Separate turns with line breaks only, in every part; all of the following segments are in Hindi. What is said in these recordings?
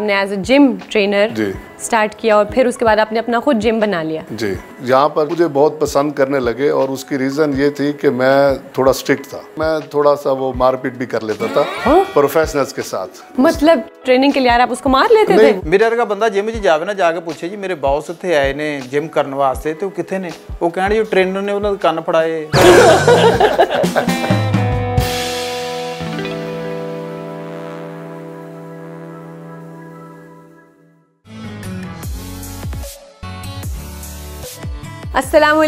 आपने as a gym trainer start किया और फिर उसके बाद आपने अपना खुद जिम बना लिया।
जी। यहाँ पर मुझे बहुत पसंद करने लगे और उसकी रीज़न ये थी कि मैं थोड़ा स्ट्रिक्ट था। मैं थोड़ा सा वो मारपीट भी कर लेता था हाँ? प्रोफेशनल्स के साथ।
मतलब ट्रेनिंग के लिए यार आप उसको मार लेते थे?
मेरे का बंदा जिम जी जावे ना जाके पूछे जी मेरे बॉस थे आए ने जिम करने वास्ते तो कितने ने वो कहने जो ट्रेनर ने उन्होंने कन्न
फड़ाए Aslam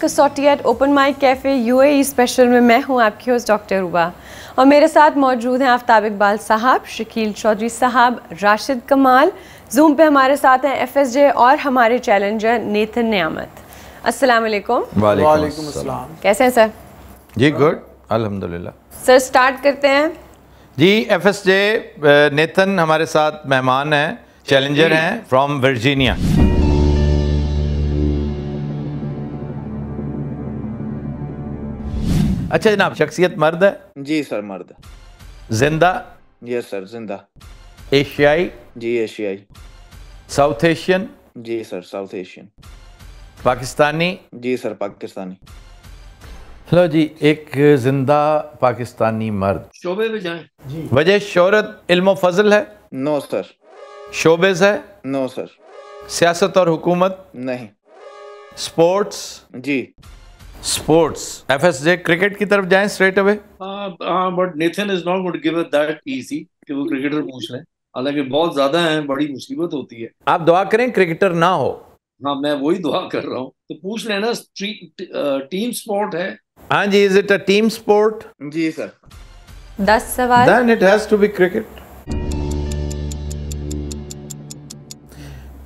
Kasauti open mic cafe UAE special में मैं हूँ आपकी होस्ट डॉक्टर रुबा और मेरे साथ मौजूद हैं आफ्ताब इकबाल साहब शकील चौधरी साहब राशिद कमाल जूम पे हमारे साथ हैं एफएसजे और हमारे चैलेंजर नेथन नियामत अस्सलाम। वालेकुम कैसे हैं सर
जी गुड अल्हम्दुलिल्लाह।
सर स्टार्ट करते हैं।
जी एफएसजे नेथन हमारे साथ मेहमान हैं चैलेंजर हैं फ्रॉम वर्जीनिया अच्छा जनाब शख्सियत मर्द है?
जी सर मर्द।
ज़िंदा?
यस सर ज़िंदा।
एशियाई?
जी एशियाई।
South Asian?
जी सर साउथ एशियन।
पाकिस्तानी?
जी सर पाकिस्तानी।
हेलो जी एक ज़िंदा पाकिस्तानी मर्द।
शोबे में जाए।
वजह शोहरत इल्म फजल है?
No sir.
शोबे है?
No sir.
सियासत और हुकूमत?
नहीं।
स्पोर्ट्स?
जी।
Sports F S J cricket की तरफ़ जाएँ स्ट्रेट अवे
हाँ हाँ but Nathan is not going to give it that easy कि वो क्रिकेटर पूछ लें हालाँकि बहुत ज़्यादा हैं बड़ी मुसीबत होती है।
आप दुआ करें क्रिकेटर ना हो।
हाँ मैं वही दुआ कर रहा हूँ। तो पूछ लेना टीम स्पोर्ट है।
हाँ जी is it a team sport
ji sir
दस सवाल।
Then it has to be cricket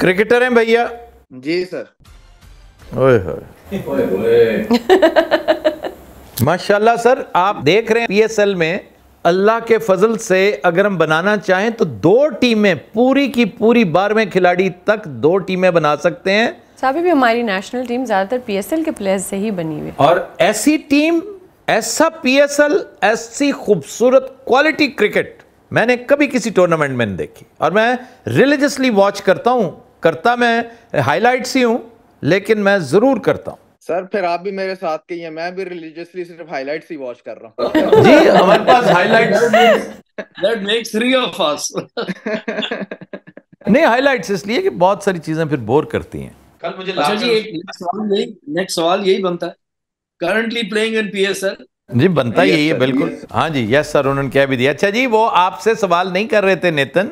cricketer हैं भैया।
जी सर
ओए होए। माशाल्लाह सर आप देख रहे हैं पीएसएल में अल्लाह के फजल से अगर हम बनाना चाहें तो दो टीमें पूरी की पूरी बारहवें खिलाड़ी तक दो टीमें बना सकते हैं।
साहब भी हमारी नेशनल टीम ज़्यादातर पीएसएल के प्लेयर्स से ही बनी हुई
और ऐसी टीम ऐसा पीएसएल ऐसी खूबसूरत क्वालिटी क्रिकेट मैंने कभी किसी टूर्नामेंट में नहीं देखी। और मैं रिलीजियसली वॉच करता हूँ करता मैं हाइलाइट्स ही हूँ। लेकिन मैं ज़रूर करता हूँ।
सर फिर आप भी मेरे साथ के हैं मैं भी रिलीजियसली सिर्फ़ हाइलाइट्स ही वॉच कर रहा हूँ।
जी हमारे पास highlights
that makes three of us
नहीं हाइलाइट्स इसलिए कि बहुत सारी चीज़ें फिर बोर करती हैं। कल मुझे
अच्छा जी एक सवाल यही नेक्स्ट सवाल यही बनता है। करंटली प्लेइंग इन पीएसएल
जी बनता ही यही है बिल्कुल। हाँ जी यस सर उन्होंने कह भी दिया। अच्छा जी वो आपसे सवाल नहीं कर रहे थे नितिन।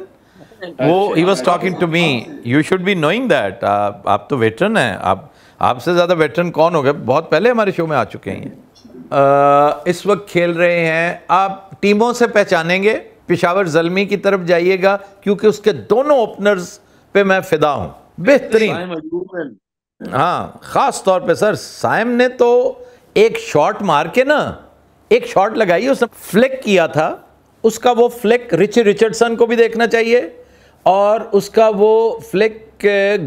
वो he was talking to me you should be knowing that आप तो वेटरन हैं. आप आपसे ज़्यादा वेटरन कौन हो गए बहुत पहले हमारे शो में आ चुके हैं। अ, इस वक्त खेल रहे हैं। आप टीमों से पहचानेंगे। पिशावर जलमी की तरफ़ जाइएगा क्योंकि उसके दोनों ओपनर्स पे मैं फिदा हूँ। बेहतरीन। हाँ खास तौर पे सर साइम ने तो एक शॉट मार के ना एक शॉट लगाई उसने फ्लिक किया था। उसका वो फ्लिक रिची रिचर्डसन को भी देखना चाहिए। और उसका वो फ्लिक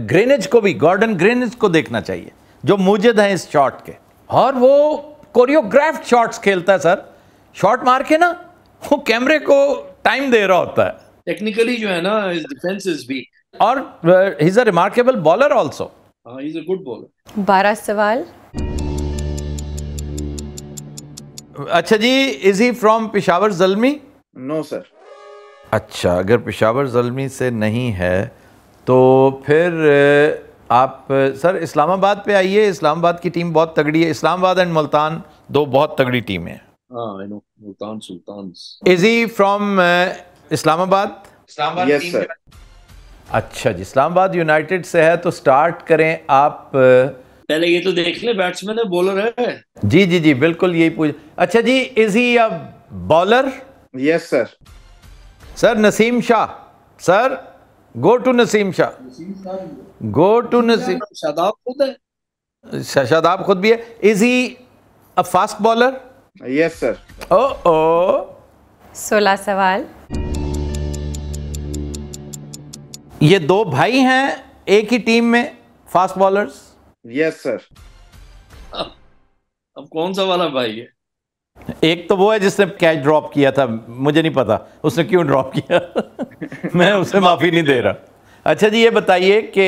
ग्रेनेज को भी गॉर्डन ग्रेनेज को देखना चाहिए जो मुजद हैं इस शॉट के। और वो कोरियोग्राफ्ड शॉट्स खेलता है सर। शॉट मार के ना वो कैमरे को टाइम दे रहा होता है।
टेक्निकली जो है ना हिज डिफेंस इज़ वीक
और he is a remarkable bowler also
हाँ he is a good bowler
बारह सवाल।
अच्छा जी is he from Peshawar Zalmi
no sir
अच्छा अगर पेशावर जलमी से नहीं है तो फिर आप सर इस्लामाबाद पे आइए। इस्लामाबाद की टीम बहुत तगड़ी है। इस्लामाबाद एंड मुल्तान दो बहुत तगड़ी टीम है।
हाँ Multan Sultans.
Is he from Islamabad? Islamabad
yes sir
अच्छा जी इस्लामाबाद यूनाइटेड से है तो स्टार्ट करें आप
पहले ये तो देख ले बैट्समैन है बॉलर है।
जी जी जी बिल्कुल यही पूछ अच्छा जी is he a bowler
yes sir
sir Naseem Shah sir go to Naseem Shah go to Naseem
Shadab खुद है।
शादाब खुद भी है. Is he a fast bowler
yes sir
oh oh
सोलह सवाल।
ये दो भाई हैं एक ही टीम में फास्ट बॉलर्स
यस सर
अब कौन सा वाला भाई है?
एक तो वो है जिसने कैच ड्रॉप किया था मुझे नहीं पता। उसने क्यों ड्रॉप किया? मैं उसे माफ़ी नहीं दे रहा। अच्छा जी ये बताइए कि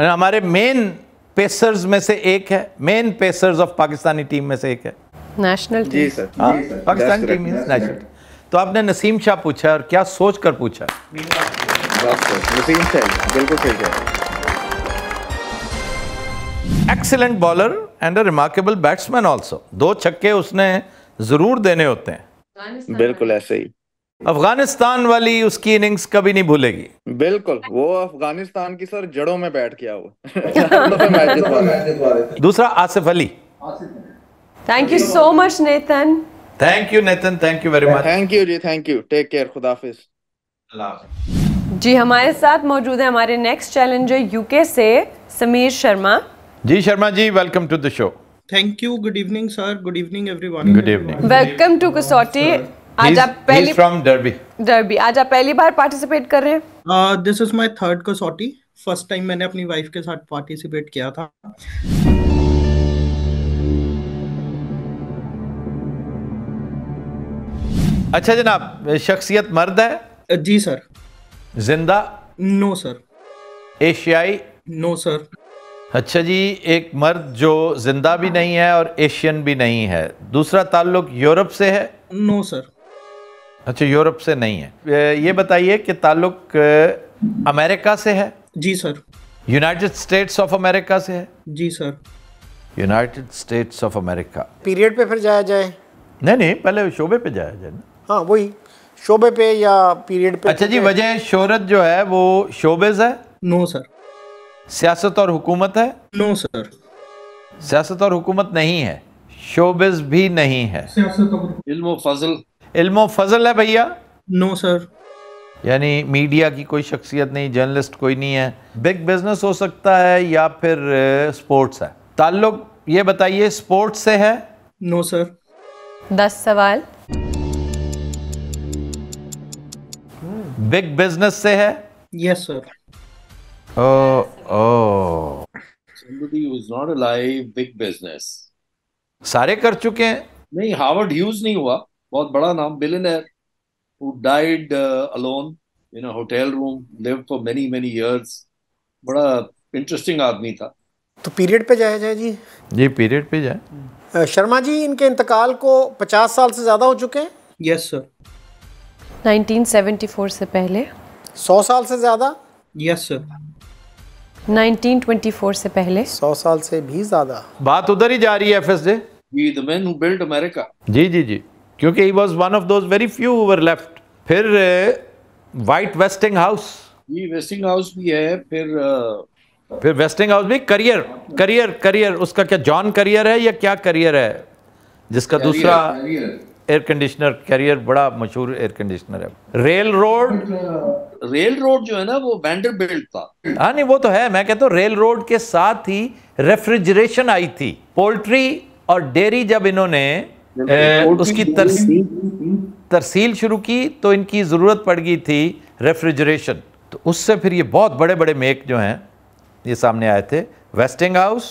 हमारे मेन पेसर्स में से एक है। Main pacers of Pakistani team में से एक है।
नेशनल
जी सर।
हाँ पाकिस्तानी टीम नेशनल तो आपने नसीम शाह पूछा और क्या सोच कर पूछा?
बस सर नसीम शाह बिल्कुल ठीक
bowler and a remarkable batsman also दो छक्के उसने ज़रूर देने होते हैं।
बिल्कुल ऐसे ही।
अफ़गानिस्तान वाली उसकी इनिंग्स कभी नहीं भूलेगी।
बिल्कुल वो अफ़गानिस्तान की सर जड़ों में बैठ गया वो। है।
दूसरा Asif Ali.
Thank you so much Nathan
thank you Nathan thank you very much
thank you ji thank you take care खुदाफिज
जी हमारे साथ मौजूद है हमारे नेक्स्ट चैलेंजर यूके से समीर शर्मा।
जी Sharma ji welcome to the show
Thank you. Good evening, sir. Good evening, everyone.
Good evening
welcome to Kasauti आज आप पहली
फ्रॉम डर्बी
डर्बी आज आप पहली बार पार्टिसिपेट कर रहे हैं?
This is my third Kasauti first time मैंने अपनी वाइफ के साथ पार्टिसिपेट किया था.
अच्छा जनाब शख्सियत मर्द है?
Uh, जी सर
ज़िंदा?
नो सर
एशियाई?
नो सर
अच्छा जी एक मर्द जो ज़िंदा भी नहीं है और एशियन भी नहीं है दूसरा ताल्लुक यूरोप से है?
No sir.
अच्छा यूरोप से नहीं है। ये बताइए कि ताल्लुक अमेरिका से है?
जी sir.
United States of America से है?
जी sir.
United States of America.
Period पे फिर जाया जाए?
नहीं नहीं पहले शोबे पे जाया जाए ना।
हाँ वही। शोबे पे या पीरियड पे
अच्छा जी वजह शोहरत जो है वो शोबेज है?
No sir.
सियासत और हुकूमत है?
नो सर
सियासत और हुकूमत नहीं है। शोबिज भी नहीं है।
इल्म फजल।
इल्मो फजल है भैया?
नो सर
यानी मीडिया की कोई शख्सियत नहीं जर्नलिस्ट कोई नहीं है। बिग बिज़नेस हो सकता है या फिर स्पोर्ट्स है। ताल्लुक ये बताइए स्पोर्ट्स से है?
नो सर
दस सवाल।
बिग बिज़नेस से है?
Yes sir
oh oh
somebody who is not alive big business.
सारे कर चुके हैं।
नहीं हार्वर्ड ह्यूज नहीं हुआ। बहुत बड़ा नाम billionaire who died uh, alone in a hotel room lived for many many years. बड़ा इंटरेस्टिंग आदमी था।
तो पीरियड पे जाया जाए जी।
जी पीरियड पे जाए।
शर्मा जी इनके इंतकाल को 50 साल से ज़्यादा हो चुके हैं?
यस सर
1974 से पहले।
100 साल से ज़्यादा?
यस सर
1924 से पहले।
100 साल से भी ज़्यादा।
बात उधर ही जा रही है F J
he the men who built America
जी जी जी। क्योंकि he was one of those very few who were left फिर वाइट वेस्टिंग हाउस
ये वेस्टिंग हाउस भी है फिर uh,
फिर वेस्टिंग हाउस भी करियर करियर करियर उसका क्या जॉन करियर है या क्या करियर है? जिसका दूसरा एयर कंडीशनर करियर बड़ा मशहूर एयर कंडीशनर है। रेल रोड
रेल रोड जो है ना वो वैंडरबिल्ट था।
हाँ नहीं वो तो है। मैं कहता हूँ रेल रोड के साथ ही रेफ्रिजरेशन आई थी। पोल्ट्री और डेयरी जब इन्होंने ए, उसकी तरसील तरसील शुरू की तो इनकी ज़रूरत पड़ गई थी रेफ्रिजरेशन तो उससे फिर ये बहुत बड़े बड़े मेक जो हैं ये सामने आए थे। वेस्टिंग हाउस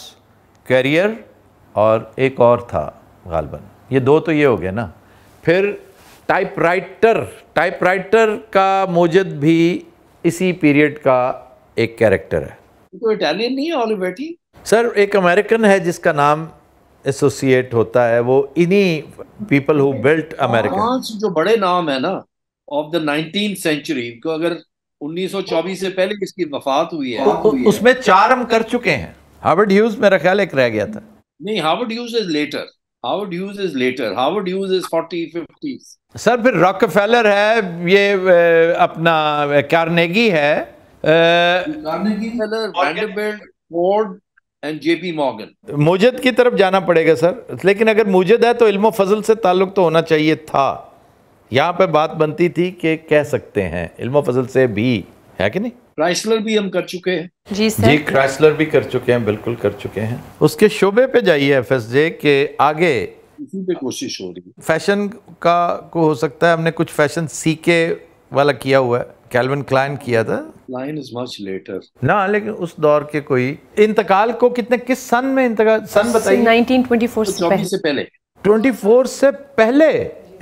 कैरियर और एक और था गालबन। ये दो तो ये हो गए ना। फिर टाइपराइटर टाइपराइटर का मोजद भी इसी पीरियड का एक कैरेक्टर है।
तो इटालियन नहीं है ऑलिवेटी
सर एक अमेरिकन है जिसका नाम एसोसिएट होता है वो इन्हीं पीपल हु बिल्ट अमेरिका
पाँच जो बड़े नाम है ना ऑफ़ द 19th सेंचुरी को अगर 1924 से पहले इसकी वफात हुई है
उसमें चार हम कर चुके हैं। हार्वर्ड ह्यूज मेरा ख्याल एक रह गया था।
नहीं Harvard Hughes is later Harvard Hughes is later Harvard Hughes is 40 50s
sir फिर रॉकफेलर है ये अपना कार्नेगी है
Morgan.
मुजद की तरफ़ जाना पड़ेगा सर। लेकिन अगर मुजद है तो इल्म फजल से ताल्लुक तो होना चाहिए था। यहाँ पे बात बनती थी कि कह सकते हैं इल्म फजल से भी। है कि नहीं?
क्राइसलर भी हम कर चुके हैं।
जी सर।
जी क्राइसलर भी कर चुके हैं बिल्कुल कर चुके हैं। उसके शोबे पे जाइए एफएसजे के आगे।
इसी पे कोशिश हो रही है।
फ़ैशन का को हो सकता है हमने कुछ फ़ैशन सीके वाला किया हुआ है। कैल्विन क्लाइन किया था।
लाइन इज़ मच लेटर
ना लेकिन उस दौर के कोई इंतकाल को कितने किस सन में इंतकाल सन बताइए।
1924 से
24
पहले
से पहले।
24 से पहले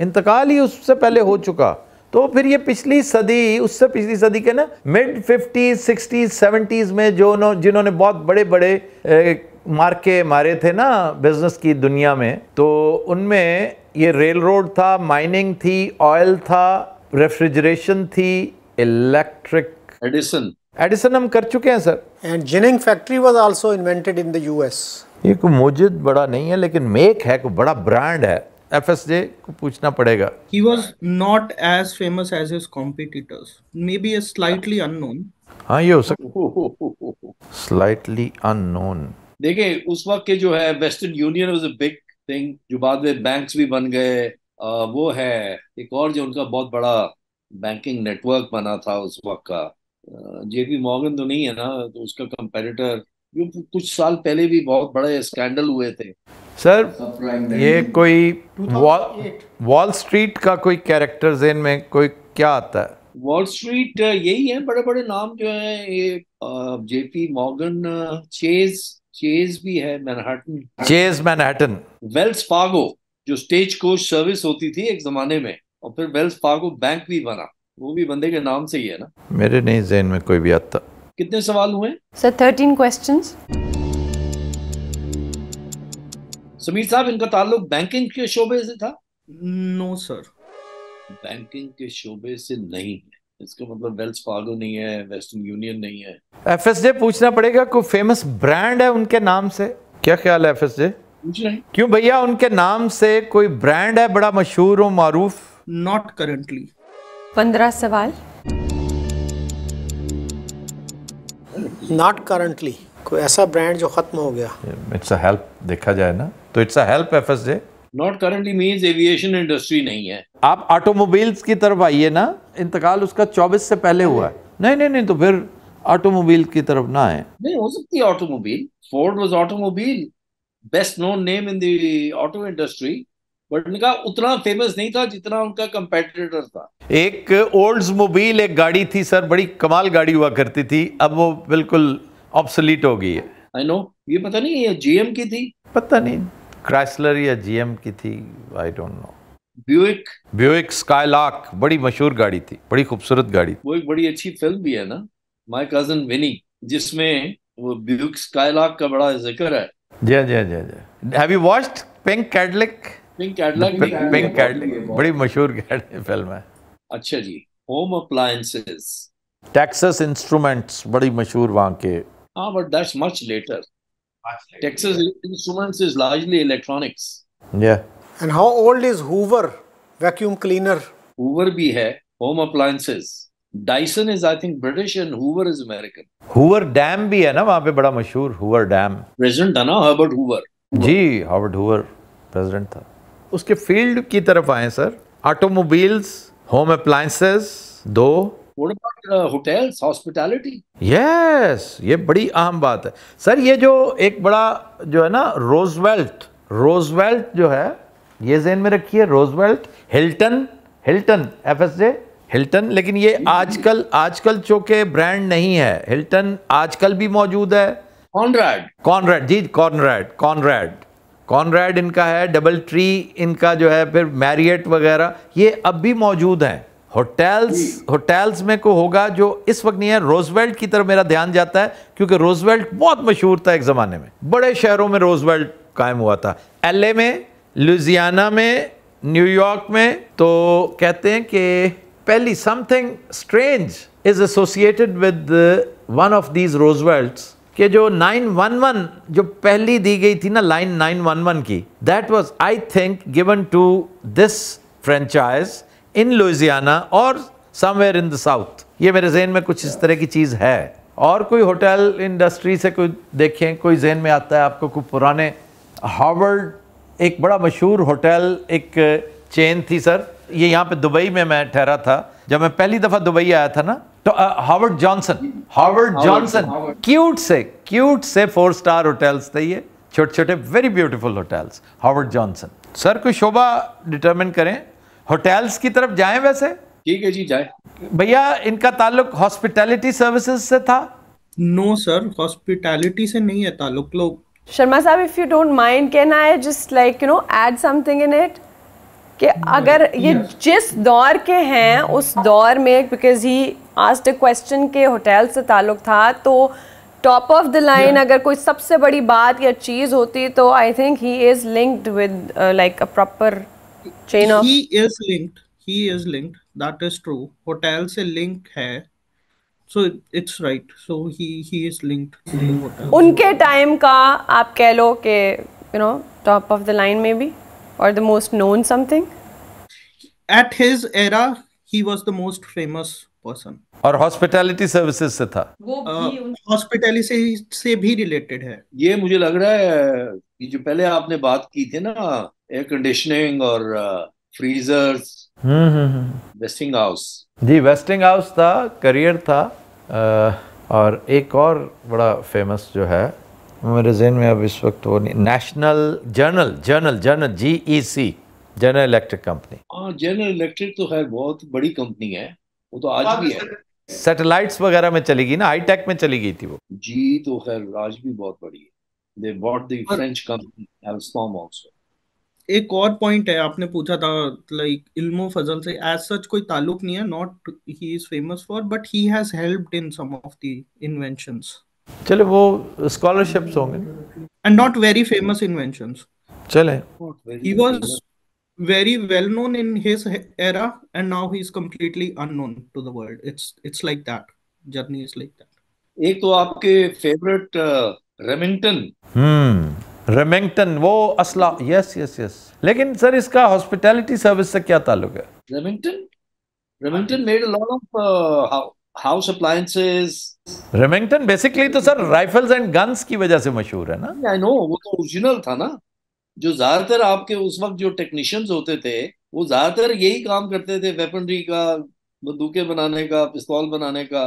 इंतकाल ही उससे पहले हो चुका। तो फिर ये पिछली सदी उससे पिछली सदी के ना मिड 50s 60s 70s में जो जिन्होंने बहुत बड़े बड़े ए, मार्के मारे थे ना बिज़नेस की दुनिया में तो उनमें ये रेल रोड था माइनिंग थी ऑयल था रेफ्रिजरेशन थी इलेक्ट्रिक
एडिसन
एडिसन हम कर चुके हैं sir
And ginning factory was also invented in the US.
ये कोई मोजिद बड़ा नहीं है लेकिन मेक है कोई बड़ा ब्रांड है। एफएसजे को पूछना पड़ेगा।
He was not as famous as his competitors. Maybe a slightly unknown.
हाँ ये हो सकता स्लाइटली अननोन
देखिए उस वक्त के जो है Western Union was a big thing जो बाद में बैंक्स भी बन गए वो है। एक और जो उनका बहुत बड़ा बैंकिंग नेटवर्क बना था उस वक्त का जेपी मॉर्गन तो नहीं है ना तो उसका कंपेटिटर जो कुछ साल पहले भी बहुत बड़े स्कैंडल हुए थे।
सर ये कोई वॉल वॉल स्ट्रीट का कोई कैरेक्टर जेन में कोई क्या आता है?
वॉल स्ट्रीट यही है बड़े बड़े नाम जो है ये जेपी मॉर्गन चेज चेज भी है Manhattan
Chase Manhattan
Wells Fargo जो स्टेज कोच सर्विस होती थी एक जमाने में और फिर वेल्स फार्गो बैंक भी बना। वो भी बंदे के नाम से ही है ना।
मेरे नहीं जेन में कोई भी आता।
कितने सवाल हुए?
सर 13 क्वेश्चंस
समीर साहब इनका ताल्लुक बैंकिंग के शोबे से था?
No, सर
बैंकिंग के शोबे से नहीं है। इसका मतलब वेल्स फार्गो नहीं है वेस्टर्न यूनियन नहीं है।
एफ़ पूछना पड़ेगा कोई फ़ेमस ब्रांड है उनके नाम से? क्या ख्याल है एफ़
पूछ रहे हैं।
क्यों भैया उनके नाम से कोई ब्रांड है बड़ा मशहूर और मारूफ?
Not currently.
15 सवाल।
Not currently. कोई ऐसा ब्रांड जो खत्म हो गया?
इट्स अ हेल्प देखा जाए ना। तो it's a help if
not currently means aviation industry नहीं है।
आप ऑटोमोबाइल्स की तरफ़ आइए ना इंतकाल उसका 24 से पहले हुआ है। नहीं नहीं नहीं तो फिर ऑटोमोबाइल की तरफ़ ना आए।
नहीं हो सकती automobile Ford was automobile best known name in the auto industry but उनका उतना फ़ेमस नहीं था जितना उनका कंपेटिटर था।
एक ओल्ड्स मोबाइल एक गाड़ी थी सर बड़ी कमाल गाड़ी हुआ करती थी। अब वो बिल्कुल ऑब्सोलीट हो गई है।
आई नो ये पता नहीं ये जीएम की थी।
पता नहीं। क्राइसलर या जीएम की थी? I don't know
Buick
Buick Skylark बड़ी मशहूर गाड़ी थी बड़ी खूबसूरत गाड़ी
वो एक बड़ी अच्छी फ़िल्म भी है ना? माय कज़न विनी जिसमें वो ब्यूइक स्काईलार्क का बड़ा ज़िक्र है।
जी जी जी जी। Have you watched pink Cadillac
pink Cadillac
pink Cadillac बड़ी मशहूर गाड़ी फ़िल्म है।
अच्छा जी होम अप्लायंसेस
टेक्सास इंस्ट्रूमेंट्स बड़ी मशहूर वहाँ के।
हाँ but that's much later Texas Instruments is largely electronics.
या
And how old is Hoover vacuum cleaner?
Hoover भी है home appliances. Dyson is I think British and Hoover is American.
Hoover Dam भी है ना वहाँ पे बड़ा मशहूर हुवर डैम
President था ना Herbert Hoover.
जी हावर्ड हुवर प्रेसिडेंट था उसके फ़ील्ड की तरफ़ आए सर ऑटोमोबाइल्स होम अप्लायंसेस दो
What about uh, hotels, hospitality?
Yes ये बड़ी अहम बात है सर ये जो एक बड़ा जो है ना रोजवेल्ट रोजवेल्ट जो है ये जेन में रखिए Roosevelt Hilton Hilton F S Hilton लेकिन ये आजकल आजकल चूँकि ब्रांड नहीं है हिल्टन आजकल भी मौजूद है
Conrad.
कॉनरैड जी कॉनरैड कॉनरैड कॉनरैड इनका है डबल ट्री इनका जो है फिर मैरियट वगैरह ये अब भी मौजूद हैं होटल्स होटल्स में को होगा जो इस वक्त नहीं है रोजवेल्ट की तरफ़ मेरा ध्यान जाता है क्योंकि रोजवेल्ट बहुत मशहूर था एक ज़माने में। बड़े शहरों में रोजवेल्ट कायम हुआ था। एलए में लुजियाना में न्यूयॉर्क में तो कहते हैं कि पहली something strange is associated with one of these Roosevelts कि जो 911 जो पहली दी गई थी ना लाइन 911 की that was I think given to this franchise in Louisiana और समवेयर इन द साउथ ये मेरे जहन में कुछ इस तरह की चीज़ है। और कोई होटल इंडस्ट्री से कोई देखें कोई जहन में आता है आपको कोई पुराने। हार्वर्ड एक बड़ा मशहूर होटल एक चेन थी सर। ये यहाँ पे दुबई में मैं ठहरा था। जब मैं पहली दफ़ा दुबई आया था ना तो Harvard Johnson Harvard Johnson cute से क्यूट से फोर स्टार होटल्स थे ये। छोटे छोटे very beautiful hotels Harvard Johnson sir कोई शोभा डिटरमिन करें? होटल्स की तरफ़ जाएँ वैसे?
ठीक है जी जाए।
भैया इनका ताल्लुक हॉस्पिटैलिटी सर्विसेज़ से था?
नो सर हॉस्पिटैलिटी से नहीं है ताल्लुक लोग।
शर्मा साहब if you don't mind can I just like you know add something in it कि अगर ये जिस दौर के हैं उस दौर में because he asked a question के होटल से ताल्लुक था तो टॉप ऑफ़ द लाइन अगर कोई सबसे बड़ी बात या चीज़ होती तो I think he is linked with like a proper chain of
he is linked he is linked that is true hotel से लिंक है so it's right so he he is linked
उनके टाइम का आप कह लो कि you know top of the line maybe और the most known something
at his era he was the most famous person
और हॉस्पिटैलिटी सर्विसेज़ से था।
वो भी हॉस्पिटैलिटी से से भी रिलेटेड है।
ये मुझे लग रहा है कि जो पहले आपने बात की थी ना एयर कंडीशनिंग और फ्रीजर्स वेस्टिंग हाउस
जी वेस्टिंग हाउस था करियर था और एक और बड़ा फ़ेमस जो है मेरे जहन में अब इस वक्त वो नहीं national journal journal journal G E C general electric company
हाँ जनरल इलेक्ट्रिक तो खैर बहुत बड़ी कंपनी है वो तो आज भी है।
सैटेलाइट्स वगैरह में चली गई ना हाई टेक में चली गई थी वो।
जी तो खैर आज भी बहुत बड़ी है। They bought the French company Alstom also
एक और पॉइंट है आपने पूछा था लाइक इल्मो फजल से एज सच कोई ताल्लुक नहीं है not he is famous for but he has helped in some of the inventions
चले वो स्कॉलरशिप्स होंगे।
And not very famous inventions
चले।
He was very well known in his era and now he is completely unknown to the world. It's it's like that. Journey is like that.
एक तो आपके फेवरेट रेमिंगटन
हम्म। रेमिंगटन वो असला यस यस यस लेकिन सर इसका हॉस्पिटैलिटी सर्विस से क्या ताल्लुक है?
Remington Remington made a lot of house appliances
Remington basically तो सर राइफल्स एंड गन्स की वजह से मशहूर है ना?
आई नो वो तो ओरिजिनल था ना। जो ज़्यादातर आपके उस वक्त जो टेक्नीशियंस होते थे वो ज़्यादातर यही काम करते थे वेपनरी का बंदूकें बनाने का पिस्तौल बनाने का।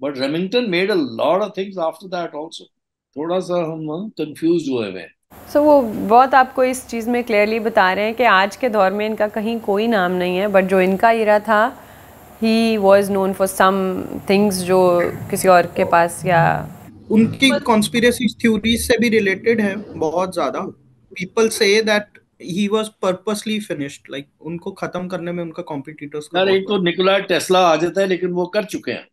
But Remington made a lot of things after that also थोड़ा सा हम कंफ्यूज हुए हुए हैं।
सो वो बहुत आपको इस चीज़ में क्लियरली बता रहे हैं कि आज के दौर में इनका कहीं कोई नाम नहीं है बट जो इनका इरा था he was known for some things जो किसी और के पास या
उनकी कॉन्स्पिरेसी थ्योरीज से भी रिलेटेड है बहुत ज़्यादा। पीपल से that he was purposely finished like उनको खत्म करने में उनका कॉम्पिटिटर्स का
यार एक तो निकोला टेस्ला आ जाता है लेकिन वो कर चुके हैं।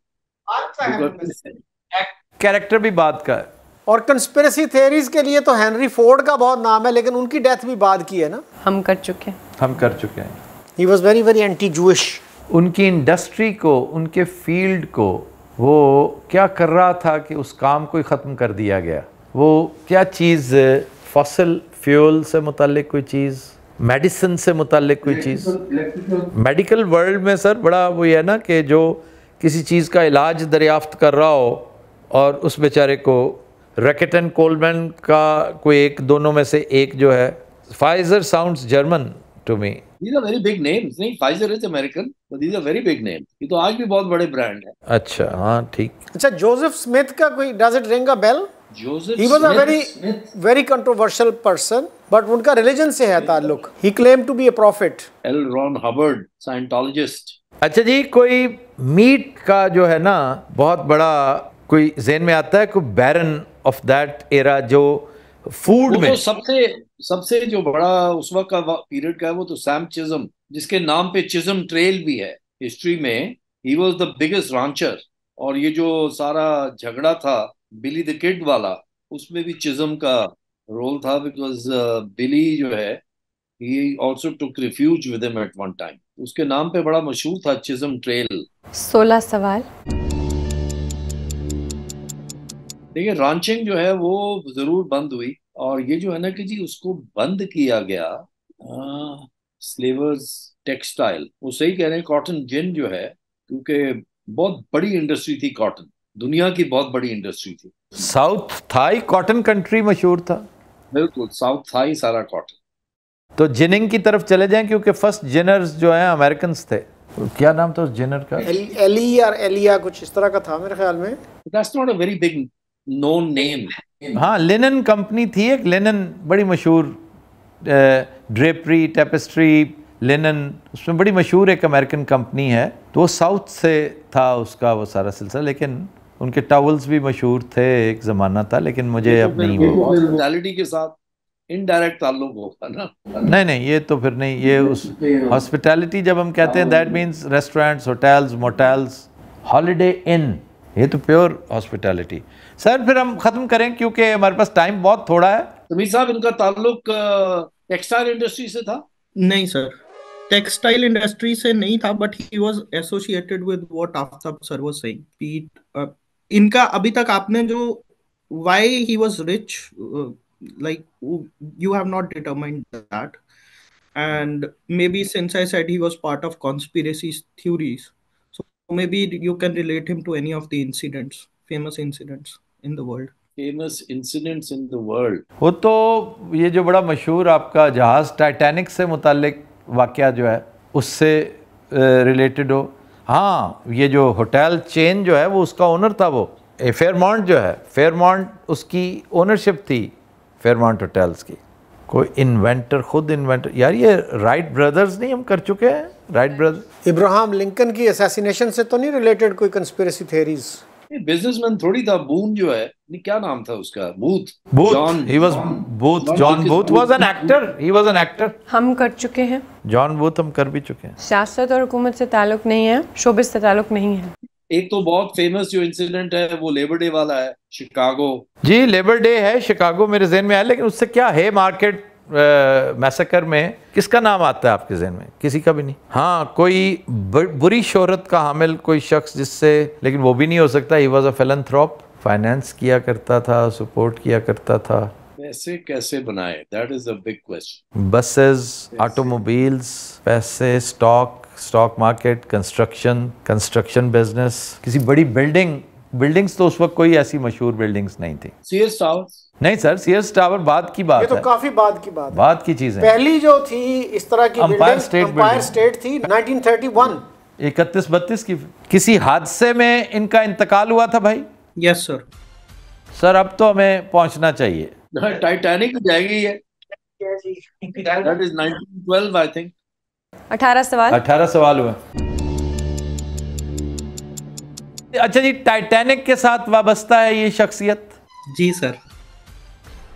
कैरेक्टर भी बात का है
और कंस्पिरेसी थ्योरीज के लिए तो हेनरी फोर्ड का बहुत नाम है लेकिन उनकी डेथ भी बाद की है ना?
हम कर चुके हैं।
हम कर चुके हैं।
He was very very anti Jewish
उनकी इंडस्ट्री को उनके फ़ील्ड को वो क्या कर रहा था कि उस काम को ही ख़त्म कर दिया गया? वो क्या चीज़ फ़सल फ्यूल से मुतल्लिक कोई चीज़? मेडिसिन से मुतल्लिक कोई चीज़? मेडिकल वर्ल्ड में सर बड़ा वो ये है ना कि जो किसी चीज़ का इलाज दरियाफ्त कर रहा हो और उस बेचारे को रैकेट एंड कोलमैन का कोई एक दोनों में से एक जो है Pfizer sounds German to me
These are very big names. नहीं Pfizer is American, but these are very big names. ये तो आज भी बहुत बड़े ब्रांड है
अच्छा हाँ ठीक
अच्छा जोसेफ स्मिथ का कोई does it ring a bell
Joseph
he was a
Smith-
very very controversial person but उनका रिलीजन से है ताल्लुक he claim to be a prophet
L. Ron Hubbard, Scientologist.
अच्छा जी कोई मीट का जो है ना बहुत बड़ा कोई जेन में आता है कोई बैरन ऑफ़ दैट एरा जो फ़ूड में
तो सबसे सबसे जो बड़ा उस वक्त का पीरियड का है वो तो सैम चिज्म जिसके नाम पे चिज्म ट्रेल भी है हिस्ट्री में he was the biggest rancher और ये जो सारा झगड़ा था बिली द किड वाला उसमें भी चिज्म का रोल था बिकॉज़ बिली जो है he also took refuge with him at one time उसके नाम पे बड़ा मशहूर था चिज्म ट्रेल
सोलह सवाल।
देखिए रांचिंग जो है वो ज़रूर बंद हुई और ये जो है ना कि जी उसको बंद किया गया स्लेवर्स टेक्सटाइल वो सही कह रहे हैं कॉटन जिन जो है क्योंकि बहुत बड़ी इंडस्ट्री थी कॉटन दुनिया की बहुत बड़ी इंडस्ट्री थी।
साउथ थाई कॉटन कंट्री मशहूर था।
बिल्कुल साउथ था ही सारा कॉटन
तो जिनिंग की तरफ़ चले जाएँ क्योंकि फ़र्स्ट जिनर्स जो हैं अमेरिकन थे। क्या नाम था उस जिनर का?
एली और एलिया कुछ इस तरह का था मेरे ख्याल में।
That's not a very big known name
हाँ लिनन कंपनी थी एक लिनन बड़ी मशहूर ड्रेपरी टेपेस्ट्री लिनन उसमें बड़ी मशहूर एक अमेरिकन कंपनी है। तो वो साउथ से था उसका वो सारा सिलसिला लेकिन उनके टावल्स भी मशहूर थे एक ज़माना था लेकिन मुझे अब नहीं
हॉस्पिटैलिटी के साथ इनडायरेक्ट ताल्लुक होगा ना।
नहीं नहीं ये तो फिर नहीं ये उस हॉस्पिटैलिटी जब हम कहते हैं that means restaurants hotels motels Holiday Inn ये तो प्योर हॉस्पिटैलिटी सर फिर हम ख़त्म करें क्योंकि हमारे पास टाइम बहुत थोड़ा है।
समीर साहब इनका ताल्लुक टेक्सटाइल इंडस्ट्री से था?
नहीं सर टेक्सटाइल इंडस्ट्री से नहीं था but he was associated with what Aftab sir was saying इनका अभी तक आपने जो why he was rich like you have not determined that. And maybe since i said he was part of conspiracy theories so maybe you can relate him to any of the incidents famous incidents in the world.
Famous incidents in the world.
वो तो ये जो बड़ा मशहूर आपका जहाज़ टाइटैनिक से मुतालिक वाक़ जो है उससे रिलेटेड हो। हाँ ये जो होटल चेन जो है वो उसका ओनर था वो। फेयरमाउंट जो है फेयरमाउंट उसकी ओनरशिप थी फेयरमाउंट होटल्स की। कोई इन्वेंटर खुद इन्वेंटर यार ये राइट ब्रदर्स नहीं हम कर चुके हैं? राइट ब्रदर
इब्राहिम लिंकन की असैसिनेशन से तो नहीं रिलेटेड कोई कंस्पिरेसी थेरीज
बिजनेसमैन थोड़ी था बून जो है नहीं क्या नाम था उसका? Booth
Booth he was Booth John Booth was an actor he was an actor
हम कर चुके हैं।
जॉन बूथ हम कर भी चुके हैं।
सियासत और हुकूमत से ताल्लुक नहीं है शोबिस से ताल्लुक नहीं है।
एक तो बहुत फ़ेमस जो इंसिडेंट है वो लेबर डे वाला है शिकागो
जी लेबर डे है शिकागो मेरे जहन में आया लेकिन उससे क्या है मार्केट मैसेकर में? किसका नाम आता है आपके जहन में? किसी का भी नहीं। हाँ कोई बुरी शोहरत का हामिल कोई शख्स जिससे लेकिन वो भी नहीं हो सकता। ही वॉज़ अ फिलंथ्रॉप फाइनेंस किया करता था सपोर्ट किया करता था।
पैसे कैसे बनाए? That is a big question
buses automobiles पैसे stock stock market construction construction business किसी बड़ी बिल्डिंग बिल्डिंग्स तो उस वक्त कोई ऐसी मशहूर बिल्डिंग्स नहीं थी।
सीएस टावर्स
नहीं सर सीएस टावर बाद की बात
ये तो
है।
काफ़ी बाद की बात है।
बाद की चीज़। है
पहली जो थी इस तरह की
State
एम्पायर
Building।
स्टेट थी 1931
इकतीस बत्तीस की किसी हादसे में इनका इंतकाल हुआ था भाई?
यस सर
सर अब तो हमें पहुँचना चाहिए।
टाइटैनिक जाएगी है दैट इज़ 1912 आई थिंक
18 सवाल।
अठारह सवाल हुए। अच्छा जी टाइटैनिक के साथ वाबस्ता है ये शख्सियत?
जी सर।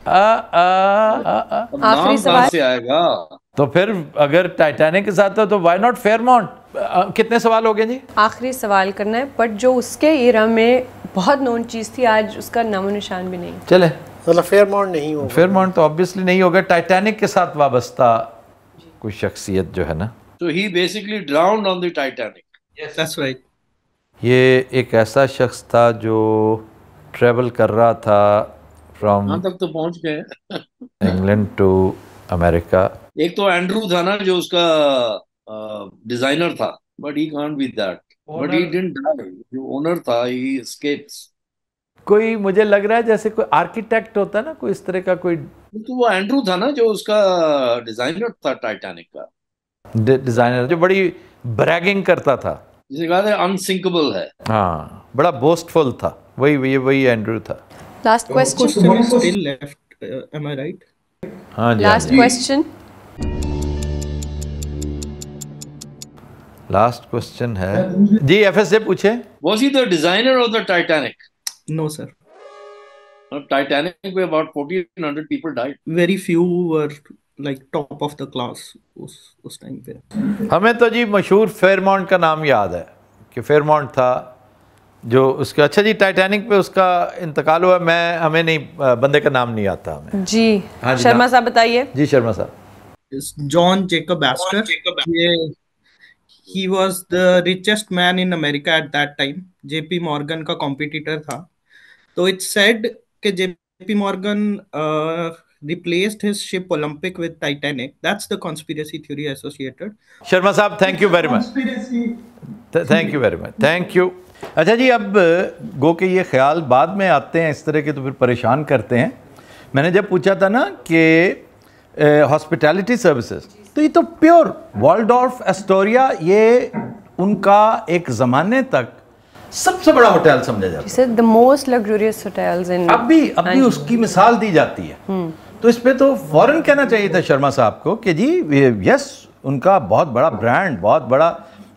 आ, आ, आ, आ,
अब
आखिरी सवाल।
से आएगा?
तो फिर अगर टाइटैनिक के साथ हो तो वाई नॉट फेयरमाउंट कितने सवाल हो गए जी?
आखिरी सवाल करना है बट जो उसके इरा में बहुत नोन चीज़ थी आज उसका नामो निशान भी नहीं।
चले।
मतलब फेयरमाउंट नहीं होगा।
फेयरमाउंट तो ऑब्वियसली नहीं होगा। टाइटैनिक के साथ वाबस्ता कोई शख्सियत जो है ना।
तो he basically drowned on the Titanic
that's right.
ये एक ऐसा शख्स था जो ट्रेवल कर रहा था फ्रॉम
तक तो पहुँच गए।
इंग्लैंड टू अमेरिका
एक तो एंड्रू था ना जो उसका डिज़ाइनर था। But he can't be that but he didn't die जो ओनर था ही एस्केप्स
कोई मुझे लग रहा है जैसे कोई आर्किटेक्ट होता है ना कोई इस तरह का कोई
तो वो एंड्रू था ना जो उसका डिज़ाइनर था टाइटैनिक का।
डिज़ाइनर जो बड़ी ब्रैगिंग करता था।
जिसे कहा था अनसिंकेबल है।
हाँ बड़ा बोस्टफुल था। वही वही वही एंड्रू था।
Last question
left uh, am i right?
हाँ जी हाँ
लास्ट क्वेश्चन
लास्ट क्वेश्चन है। जी एफ़ से पूछे।
Was he the designer of the Titanic?
No sir.
Titanic में about 1400 people died.
Very few were like top of the class उस उस टाइम पे.
हमें तो जी मशहूर फेयरमाउंट का नाम याद है कि फेयरमाउंट था जो उसका अच्छा जी टाइटैनिक पे उसका इंतकाल हुआ मैं हमें नहीं बंदे का नाम नहीं आता हमें।
जी
हाँ जी,
शर्मा साहब बताइए।
जी शर्मा साहब।
John Jacob Astor. ये he was the richest man in America at that time. JP Morgan का competitor था. तो it's said कि JP Morgan uh, replaced his ship Olympic with Titanic. That's the conspiracy theory associated.
Sharma साहब thank you very much thank you very much thank you अच्छा जी अब गो के ये ख्याल बाद में आते हैं इस तरह के तो फिर परेशान करते हैं मैंने जब पूछा था ना कि हॉस्पिटैलिटी सर्विसेज़ तो ये तो प्योर वॉल्डॉर्फ एस्टोरिया ये उनका एक ज़माने तक सबसे बड़ा होटल समझा जाता
है the most luxurious hotels in
अब भी अब भी उसकी मिसाल दी जाती है। तो इस पे तो फ़ौरन कहना चाहिए था शर्मा साहब को कि जी यस उनका बहुत बड़ा ब्रांड बहुत बड़ा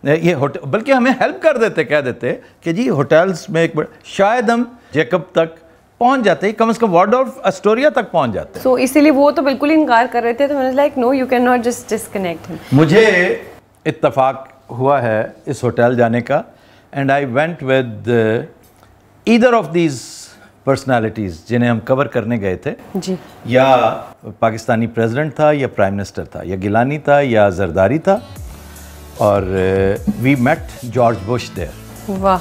ये होटल बल्कि हमें हेल्प कर देते कह देते कि जी होटल्स में एक बड़- शायद हम जेकब तक पहुँच जाते कम से कम वार्डोर्फ एस्टोरिया तक पहुँच जाते
सो इसीलिए वो तो बिल्कुल इनकार कर रहे थे तो मैंने like no you can not just disconnect
मुझे इत्तेफाक हुआ है इस होटल जाने का and I went with either of these personalities जिन्हें हम कवर करने गए थे।
जी।
या पाकिस्तानी प्रेसिडेंट था या प्राइम मिनिस्टर था या गिलानी था या जरदारी था और we met George Bush there
वाह।